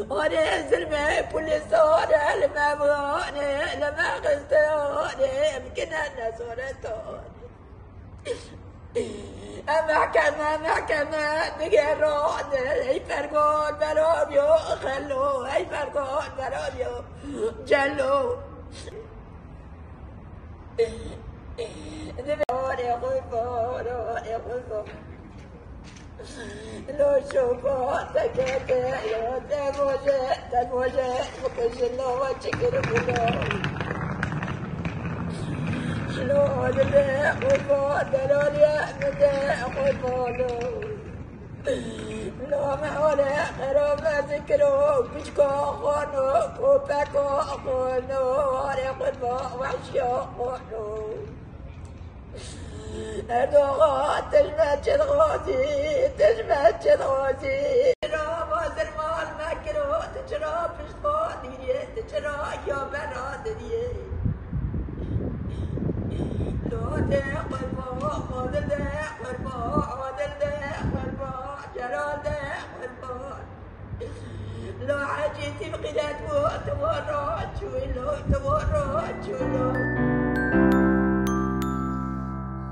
وانا زلمة بوليسونة لما بغاني لما غزتوني يمكن الناس ورثوني محكمة محكمة تقرون يفرقون بلوبيو خلو يفرقون بلوبيو جلو. دبون يخوفون يخوفون لو شوفوا تكتي لو تموجي تموجي مكشلو وشكر بلو شلون اللي يخوفون دلول يحمد يخوفون لو معونا خيرو ما ذكروا بشكو خونو كوباكو خونو يخوفون وحشو خونو الغوات تجمع غوتي تجمع غوتي تجرب المال مكرو تجرب شطوني تجرب يا بنادي لو تقل خذ تقل خذ تقل جرى تقل لو حاجتي بقيت تموت تموت شوي لو تموت شوي لو